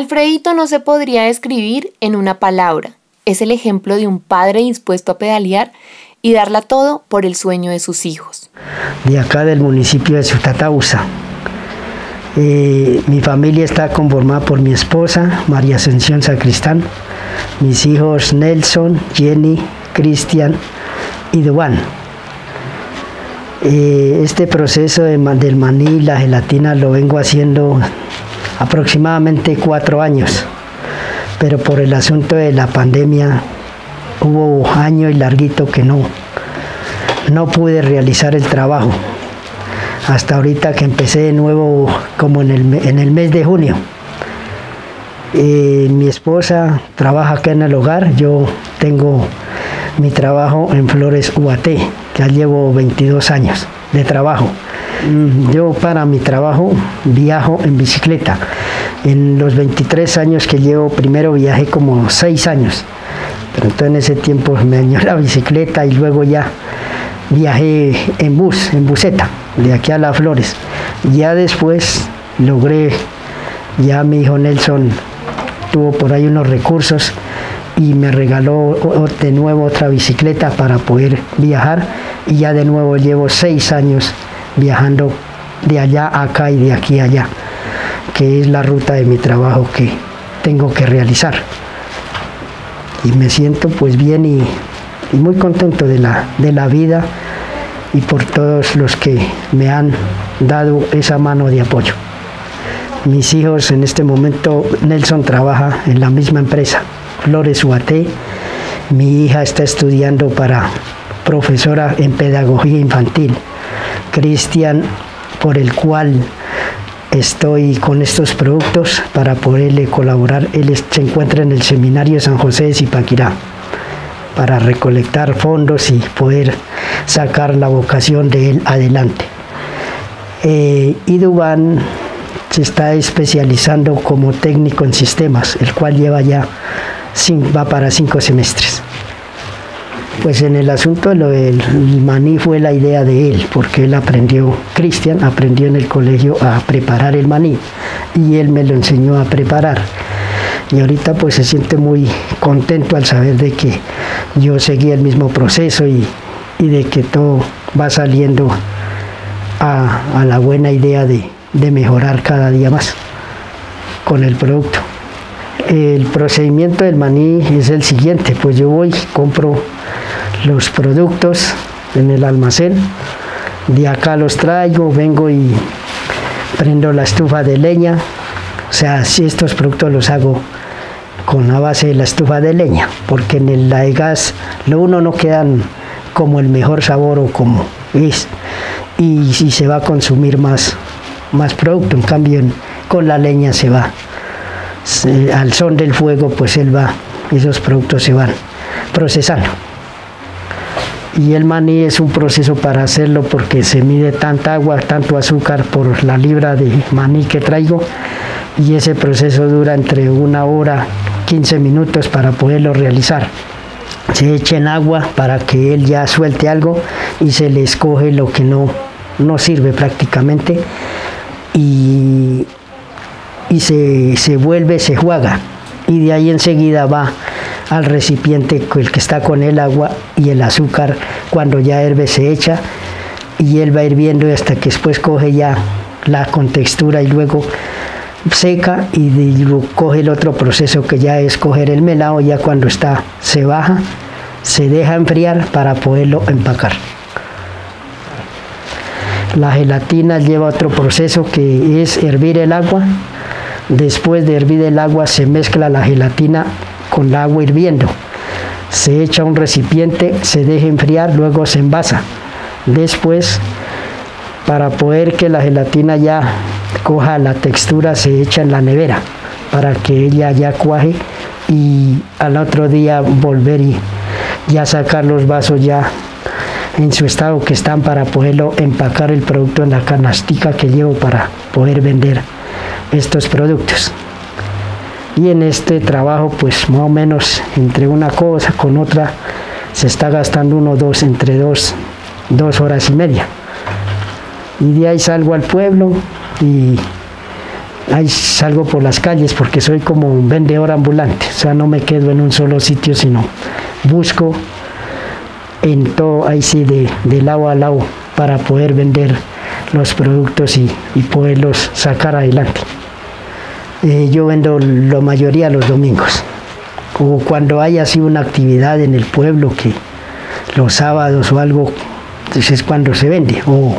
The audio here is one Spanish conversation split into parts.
Alfredito no se podría describir en una palabra. Es el ejemplo de un padre dispuesto a pedalear y darla todo por el sueño de sus hijos. De acá del municipio de Sutatausa. Eh, mi familia está conformada por mi esposa, María Ascensión Sacristán, mis hijos Nelson, Jenny, Cristian y Duan. Eh, este proceso de, del maní, la gelatina, lo vengo haciendo aproximadamente cuatro años, pero por el asunto de la pandemia hubo año y larguito que no, no pude realizar el trabajo. Hasta ahorita que empecé de nuevo como en el, en el mes de junio. Eh, mi esposa trabaja acá en el hogar, yo tengo mi trabajo en Flores UAT, ya llevo 22 años de trabajo. Mm, yo para mi trabajo viajo en bicicleta. En los 23 años que llevo, primero viajé como 6 años. Pero entonces en ese tiempo me dañó la bicicleta y luego ya viajé en bus, en buseta, de aquí a Las Flores. Ya después logré, ya mi hijo Nelson tuvo por ahí unos recursos y me regaló de nuevo otra bicicleta para poder viajar y ya de nuevo llevo seis años viajando de allá a acá y de aquí a allá, que es la ruta de mi trabajo que tengo que realizar. Y me siento pues bien y, muy contento de la, de la vida y por todos los que me han dado esa mano de apoyo. Mis hijos en este momento, Nelson trabaja en la misma empresa, Flores UAT. Mi hija está estudiando para profesora en pedagogía infantil. Cristian, por el cual estoy con estos productos para poderle colaborar. Él se encuentra en el seminario San José de Zipaquirá para recolectar fondos y poder sacar la vocación de él adelante. Eh, Iduban se está especializando como técnico en sistemas, el cual lleva ya, va para cinco semestres. Pues en el asunto lo del maní fue la idea de él, porque él aprendió, Cristian aprendió en el colegio a preparar el maní y él me lo enseñó a preparar. Y ahorita pues se siente muy contento al saber de que yo seguí el mismo proceso y, de que todo va saliendo a, la buena idea de, de mejorar cada día más con el producto. El procedimiento del maní es el siguiente, pues yo voy, compro los productos en el almacén. De acá los traigo, vengo y prendo la estufa de leña. O sea, si estos productos los hago con la base de la estufa de leña, porque en el, la de gas lo uno no quedan como el mejor sabor o como es. Y si se va a consumir más, más producto, en cambio con la leña se va. al son del fuego, pues él va, esos productos se van procesando y el maní es un proceso para hacerlo porque se mide tanta agua, tanto azúcar por la libra de maní que traigo. Y ese proceso dura entre una hora, 15 minutos para poderlo realizar. Se echa en agua para que él ya suelte algo y se le escoge lo que no, no sirve prácticamente. Y, y se, se vuelve, se juega. Y de ahí enseguida va al recipiente el que está con el agua y el azúcar cuando ya herve se echa y él va hirviendo hasta que después coge ya la contextura y luego seca y, coge el otro proceso que ya es coger el melado ya cuando está se baja se deja enfriar para poderlo empacar. La gelatina lleva otro proceso que es hervir el agua. Después de hervir el agua se mezcla la gelatina con el agua hirviendo. Se echa un recipiente, se deja enfriar, luego se envasa. Después, para poder que la gelatina ya coja la textura, se echa en la nevera para que ella ya cuaje y al otro día volver y ya sacar los vasos ya en su estado que están para poderlo empacar el producto en la canastica que llevo para poder vender estos productos y en este trabajo pues más o menos entre una cosa con otra se está gastando uno dos entre dos dos horas y media y de ahí salgo al pueblo y ahí salgo por las calles porque soy como un vendedor ambulante, o sea, no me quedo en un solo sitio, sino busco en todo, ahí sí, de, de lado a lado para poder vender los productos y, poderlos sacar adelante. Eh, yo vendo la mayoría los domingos, o cuando hay así una actividad en el pueblo que los sábados o algo, entonces es cuando se vende, o,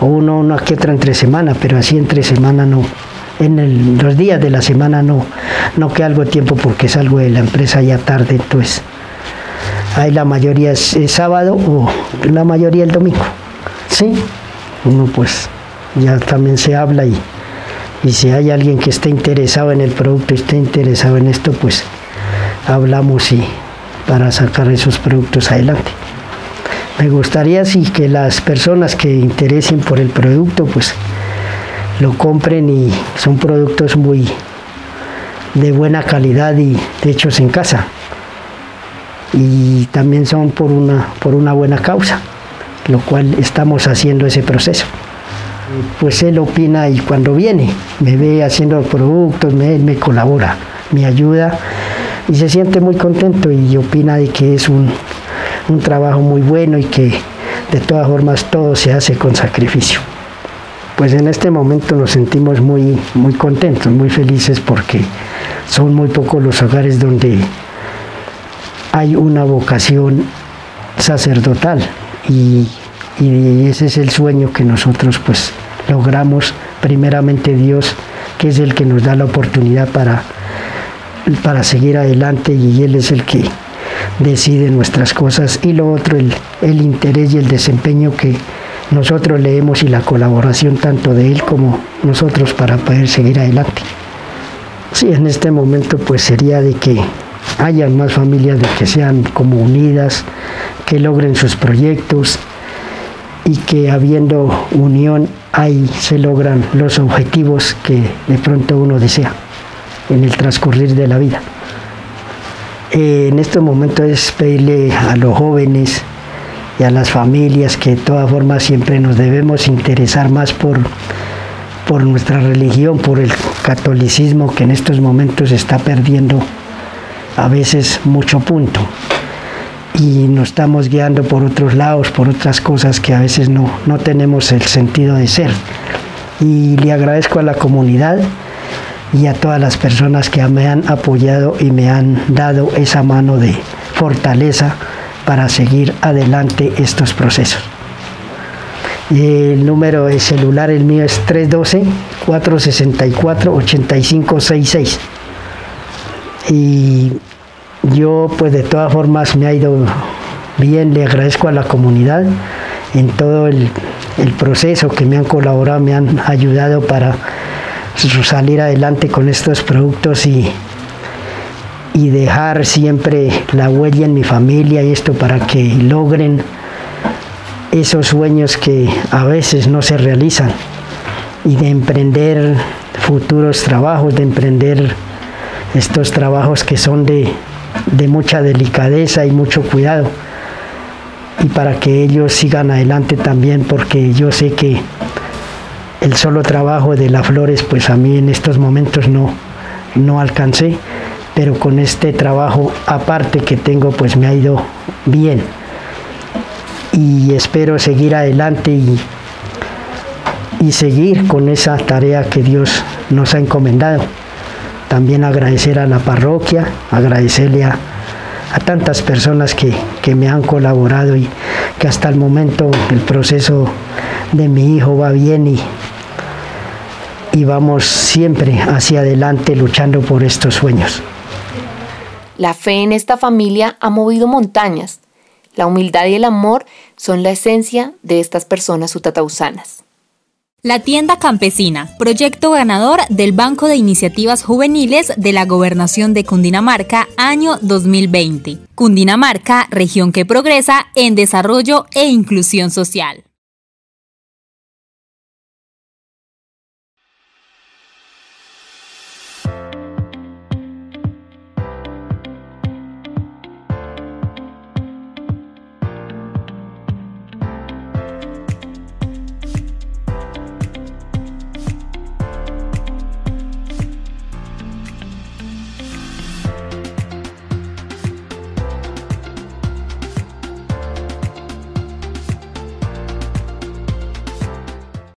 o uno, una que otra entre semana, pero así entre semana no, en los días de la semana no, no que algo tiempo porque salgo de la empresa ya tarde, entonces ahí la mayoría es, sábado o la mayoría el domingo. Sí, uno pues ya también se habla y, y si hay alguien que esté interesado en el producto, esté interesado en esto, pues hablamos y para sacar esos productos adelante. Me gustaría sí que las personas que interesen por el producto, pues lo compren y son productos muy de buena calidad y hechos en casa. Y también son por una, por una buena causa, lo cual estamos haciendo ese proceso. Pues él opina y cuando viene me ve haciendo productos, me, me colabora, me ayuda y se siente muy contento y opina de que es un, un trabajo muy bueno y que de todas formas todo se hace con sacrificio. Pues en este momento nos sentimos muy, muy contentos, muy felices porque son muy pocos los hogares donde hay una vocación sacerdotal y, ese es el sueño que nosotros pues logramos primeramente Dios que es el que nos da la oportunidad para, para seguir adelante y Él es el que decide nuestras cosas y lo otro el, el interés y el desempeño que nosotros leemos y la colaboración tanto de él como nosotros para poder seguir adelante. Sí, en este momento pues sería de que hayan más familias, de que sean como unidas, que logren sus proyectos y que habiendo unión ahí se logran los objetivos que de pronto uno desea en el transcurrir de la vida. Eh, en este momento es pedirle a los jóvenes, y a las familias que de todas formas siempre nos debemos interesar más por, por nuestra religión, por el catolicismo que en estos momentos está perdiendo a veces mucho punto y nos estamos guiando por otros lados, por otras cosas que a veces no, no tenemos el sentido de ser. Y le agradezco a la comunidad y a todas las personas que me han apoyado y me han dado esa mano de fortaleza para seguir adelante estos procesos. El número de celular, el mío es 312-464-8566. Y yo pues de todas formas me ha ido bien, le agradezco a la comunidad en todo el, proceso que me han colaborado, me han ayudado para salir adelante con estos productos y y dejar siempre la huella en mi familia y esto para que logren esos sueños que a veces no se realizan. Y de emprender futuros trabajos, de emprender estos trabajos que son de, de mucha delicadeza y mucho cuidado y para que ellos sigan adelante también porque yo sé que el solo trabajo de las flores pues a mí en estos momentos no, no alcancé pero con este trabajo aparte que tengo pues me ha ido bien y espero seguir adelante y, y seguir con esa tarea que Dios nos ha encomendado. También agradecer a la parroquia, agradecerle a, tantas personas que, que, me han colaborado y que hasta el momento el proceso de mi hijo va bien y, y vamos siempre hacia adelante luchando por estos sueños. La fe en esta familia ha movido montañas. La humildad y el amor son la esencia de estas personas utatausanas. La tienda campesina, proyecto ganador del Banco de Iniciativas Juveniles de la Gobernación de Cundinamarca, año 2020. Cundinamarca, región que progresa en desarrollo e inclusión social.